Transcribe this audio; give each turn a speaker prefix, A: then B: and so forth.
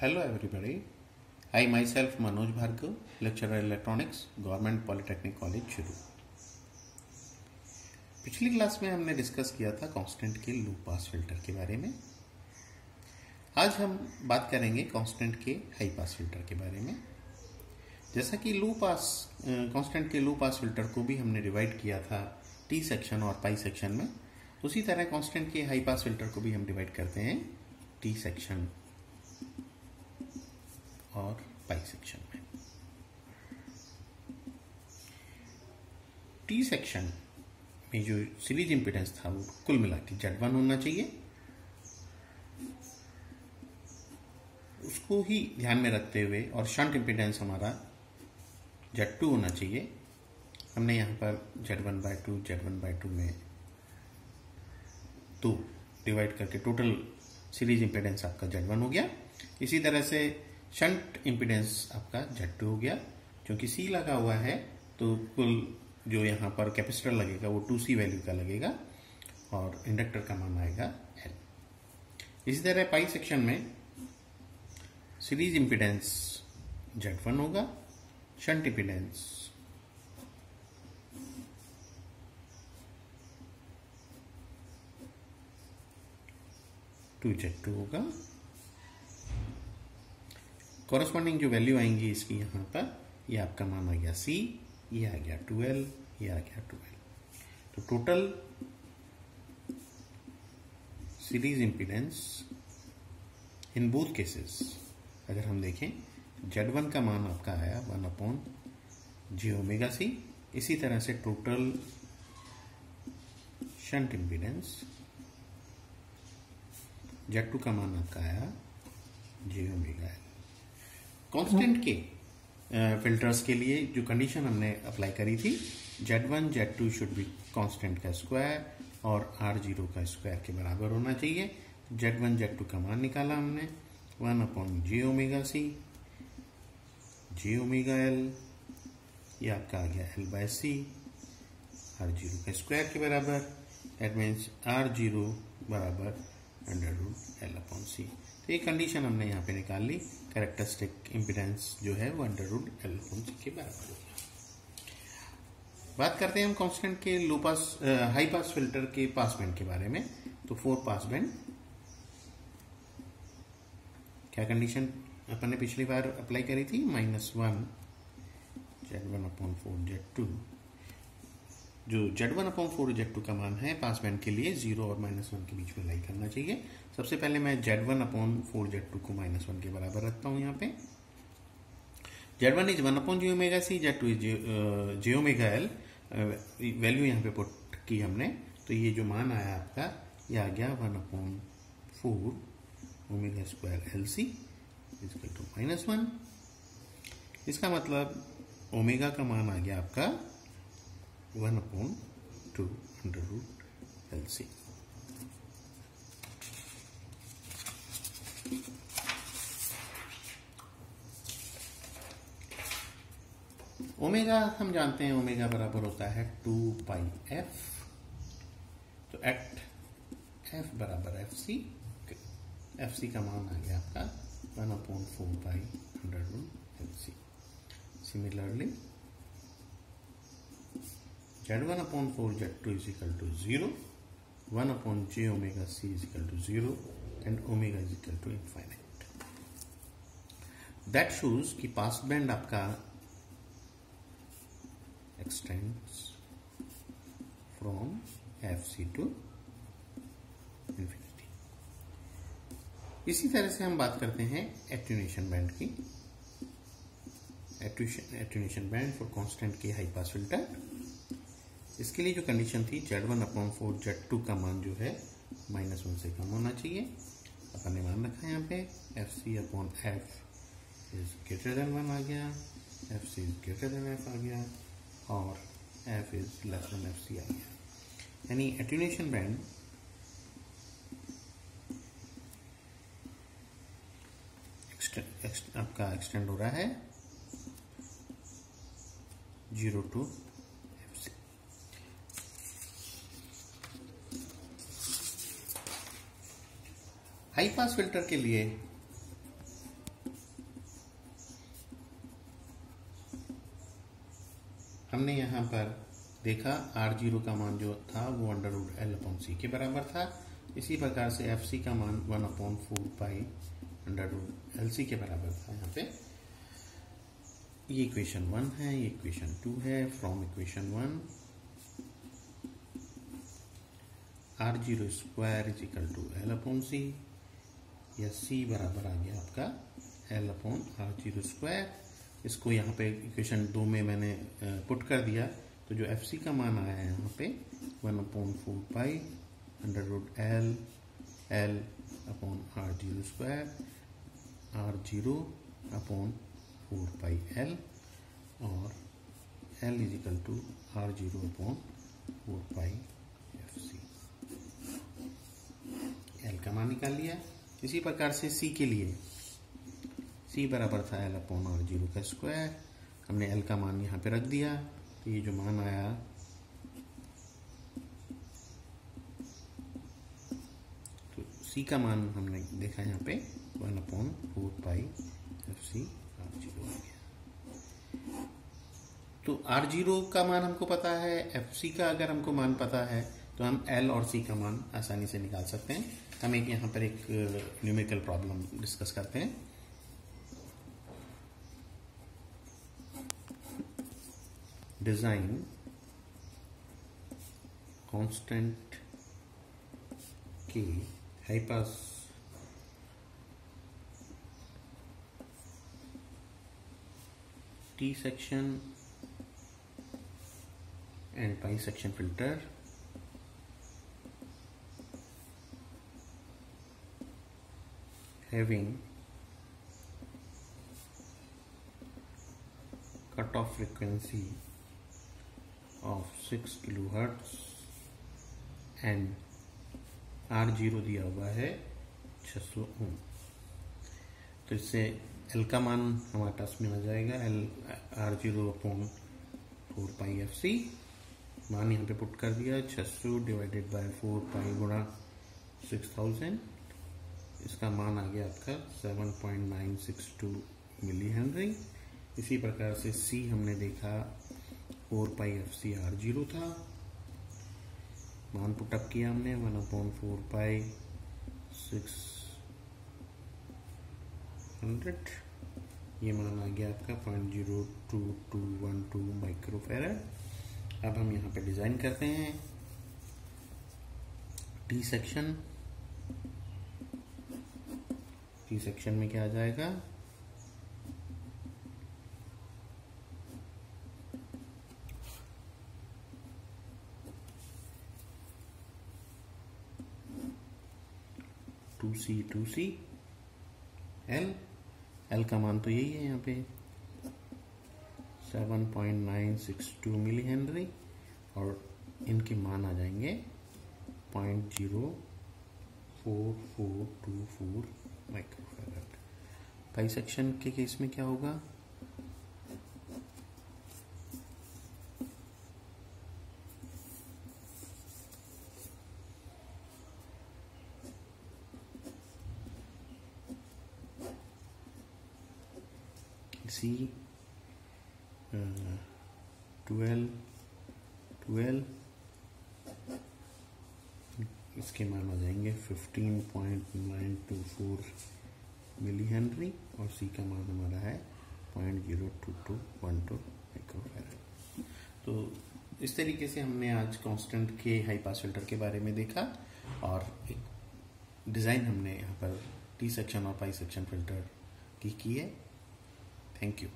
A: Hello everybody. I myself Manoj Bhargav, lecturer electronics, Government Polytechnic College शुरू पिछली class में हमने डिस्कस किया था कांस्टेंट के लो पास फ़िल्टर के बारे में। आज हम बात करेंगे कांस्टेंट के हाई पास फ़िल्टर के बारे में। जैसा कि लो पास कांस्टेंट के लो पास फ़िल्टर को भी हमने डिवाइड किया था टी सेक्शन और पाई सेक्शन में। उसी तरह कांस्टेंट के हाई पास फ़िल्टर को भी हम डिवाइड करते हैं टी सेक्शन और पाई सेक्शन में। टी सेक्शन में जो सीरीज़ इंपिडेंस था, वो कुल मिला के जेड वन होना चाहिए। उसको ही ध्यान में रखते हुए और शंट इंपिडेंस हमारा जेड टू होना चाहिए। हमने यहाँ पर Z one by two Z one by two में टू डिवाइड करके टोटल सीरीज़ इंपिडेंस आपका जेड वन हो गया। इसी तरह से शंट इंपिडेंस आपका जेड टू हो गया। क्योंकि सी लगा हुआ है तो कुल जो यहाँ पर कैपेसिटर लगेगा, वो टू सी वैल्यू का लगेगा और इंडक्टर का मान आएगा एल इसी तरह पाई सेक्शन में सीरीज़ इंपिडेंस जेड वन होगा, shunt impedance two Z two होगा। कॉरेस्पॉन्डिंग जो वैल्यू आएँगी इसकी यहाँ पर, ये आपका मान आ गया सी ये आ गया ट्वेल्व ये आ गया ट्वेल्व तो total series impedance in both cases अगर हम देखें जेड वन का मान आपका आया one upon G omega C इसी तरह से total shunt impedance Z two का मान आपका आया G omega L constant K filters के लिए जो कंडीशन हमने अप्लाई करी थी Z one Z two should be constant का स्क्वायर और आर ज़ीरो का स्क्वायर के बराबर होना चाहिए। जेड वन जेड टू का मान निकाला हमने। One upon G omega C G omega L ये आपका आ गया L by C R zero का स्क्वायर के बराबर। मीन्स आर ज़ीरो बराबर under root L upon C तो ये कंडीशन हमने यहाँ पे निकाल ली कैरेक्टरिस्टिक इम्पिडेंस जो है वो अंडर रूट एल के बराबर होगा बात करते हैं हम कांस्टेंट के लो पास हाई पास फ़िल्टर के पास बैंड के बारे में। तो फोर पास बैंड क्या कंडीशन अपन ने पिछली बार अप्लाई करी थी? Minus one Z one upon four Z two जो Z one upon four Z two का मान है पास बैंड के लिए ज़ीरो और माइनस वन के बीच में लाई करना चाहिए। सबसे पहले मैं Z one upon four Z two को माइनस वन के बराबर रखता हूँ यहाँ पे। Z one is one upon G omega C Z two is J omega L value यहाँ पे पुट की हमने। तो ये जो मान आया आपका, ये आ गया one upon four omega square L C is equal to minus one इसका मतलब ओमेगा का मान आ गया आपका one upon two under root L C omega हम जानते हैं ओमेगा बराबर होता है टू पाई एफ़ तो एट एफ़ बराबर एफ़ सी एफ़ सी का मान आ गया आपका one upon four pi root L C similarly Z one upon four Z two is equal two zero one upon j omega C is equal to zero and omega is equal to infinite that shows की pass band आपका extends from f c to infinity इसी तरह से हम बात करते हैं attenuation band की. Attenuation band for constant K high pass filter इसके लिए जो कंडीशन थी Z one upon four Z two का मान जो है माइनस वन से कम होना चाहिए। अपन ने मान रखा है यहाँ पे F C upon F is greater than one आ गया F C is greater than F आ गया, और F is less than F C आ गया। यानी एट्यूनेशन बैंड आपका एक्सटेंड हो रहा है zero to high pass filter के लिए। हमने यहाँ पर देखा आर ज़ीरो का मान जो था वो under root L upon C के बराबर था। इसी प्रकार से एफ़ सी का मान one upon four pi under root L C के बराबर था यहाँ पे। ये इक्वेशन वन है, ये इक्वेशन टू है from equation one R zero square is equal to L upon C या सी बराबर आ गया आपका L upon R zero square इसको यहाँ पे इक्वेशन दो में मैंने पुट कर दिया। तो जो एफ़ सी का मान आया है यहाँ पे one upon four pi under root L L upon R zero square R zero upon four pi L और L is equal to R zero upon four pi F C L का मान निकाल लिया। इसी प्रकार से सी के लिए। सी बराबर था एल अपॉन आर ज़ीरो का स्क्वायर। हमने एल का मान यहाँ पे रख दिया। तो ये जो मान आया तो सी का मान हमने देखा यहाँ पे one upon four pi F C R zero आ गया। तो आर ज़ीरो का मान हमको पता है एफ़ सी का अगर हमको मान पता है तो हम एल और सी का मान आसानी से निकाल सकते हैं। हम एक यहाँ पर एक न्यूमेरिकल प्रॉब्लम डिस्कस करते हैं। Design constant k high pass T section and pi section having cutoff frequency of 6 kilohertz and R zero दिया हुआ है 600 ओम। तो इससे एल का मान हमारे पास में आ जाएगा। L R zero upon four pi F C मान यहाँ पे पुट कर दिया 600 डिवाइडेड बाय फोर पाई गुणा सिक्स थाउज़ेंड इसका मान आ गया आपका 7.962 मिली हेनरी इसी प्रकार से सी हमने देखा four pi F C R zero था। मान पुटअप किया हमने one upon four pi six hundred ये मान आ गया आपका point zero two two one two micro अब हम यहाँ पे डिज़ाइन करते हैं। टी सेक्शन टी सेक्शन में क्या आ जाएगा? Two C two C L L का मान तो यही है यहाँ पे। 7.962 मिली हेनरी, और इनके मान आ जाएँगे। Point zero four four two four microfarad pi section के केस में क्या होगा? सी ट्वेल्व ट्वेल्व इसके मान आ जाएँगे। Fifteen point nine two four milli henry और सी का मान हमारा है point zero two two one two microfarad तो इस तरीके से हमने आज कांस्टेंट के हाई पास फ़िल्टर के बारे में देखा और एक डिज़ाइन हमने यहाँ पर टी सेक्शन और पाई सेक्शन फ़िल्टर की की है। Thank you.